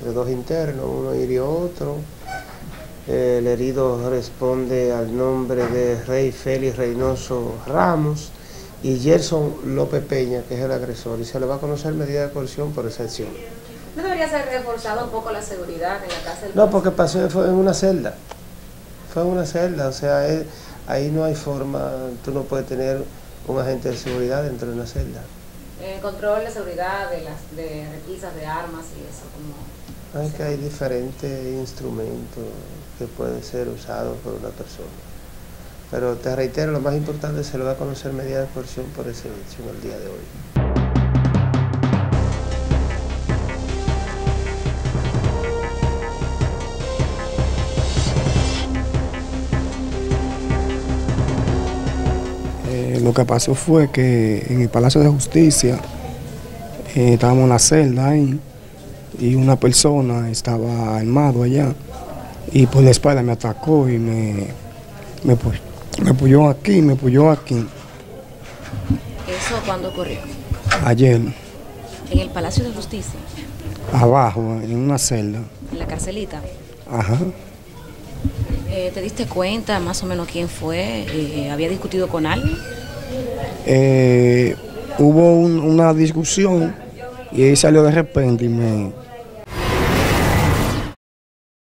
entre dos internos, uno hirió otro. El herido responde al nombre de Rey Félix Reynoso Ramos y Gerson López Peña, que es el agresor, y se le va a conocer medida de coerción por excepción. ¿No debería ser reforzado un poco la seguridad en la casa del No, porque pasó fue en una celda. Fue en una celda, o sea, es- ahí no hay forma, tú no puedes tener un agente de seguridad dentro de una celda. Eh, control de seguridad de las de requisas de armas y eso, como Es que hay diferentes instrumentos que pueden ser usados por una persona. Pero te reitero, lo más importante se lo va a conocer coerción por ese hecho en el día de hoy. Lo que pasó fue que en el Palacio de Justicia eh, estábamos en la celda ahí y una persona estaba armado allá y por la espalda me atacó y me, me, me puyó aquí, me puyó aquí ¿Eso cuándo ocurrió? ayer, En el Palacio de Justicia, abajo, en una celda. en la carcelita. Ajá. Eh, ¿Te diste cuenta más o menos quién fue? Eh, ¿Había discutido con alguien? Eh, hubo un- una discusión y él salió de repente y me,